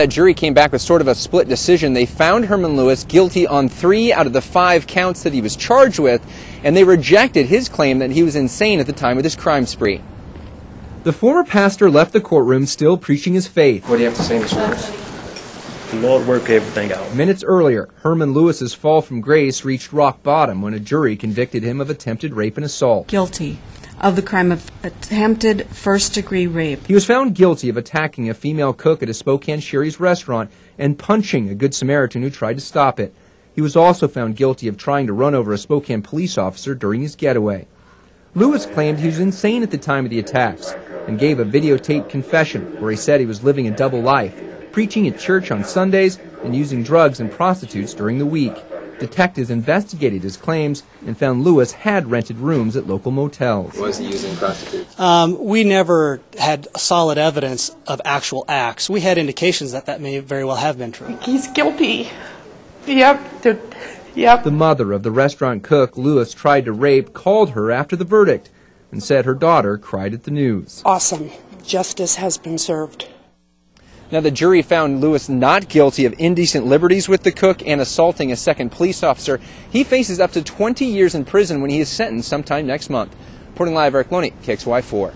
That jury came back with sort of a split decision. They found Herman Lewis guilty on three out of the five counts that he was charged with, and they rejected his claim that he was insane at the time of this crime spree. The former pastor left the courtroom still preaching his faith. What do you have to say, Mr. Lewis? The Lord work everything out. Minutes earlier, Herman Lewis's fall from grace reached rock bottom when a jury convicted him of attempted rape and assault. guilty of the crime of attempted first degree rape. He was found guilty of attacking a female cook at a Spokane Shari's restaurant and punching a Good Samaritan who tried to stop it. He was also found guilty of trying to run over a Spokane police officer during his getaway. Lewis claimed he was insane at the time of the attacks and gave a videotaped confession where he said he was living a double life, preaching at church on Sundays and using drugs and prostitutes during the week. Detectives investigated his claims and found Lewis had rented rooms at local motels. Was he using prostitutes? Um, we never had solid evidence of actual acts. We had indications that that may very well have been true. He's guilty. Yep. the- Yep. The mother of the restaurant cook Lewis tried to rape called her after the verdict and said her daughter cried at the news. Awesome. Justice has been served. Now, the jury found Lewis not guilty of indecent liberties with the cook and assaulting a second police officer. He faces up to 20 years in prison when he is sentenced sometime next month. Reporting live, Erik Loney, KXLY4.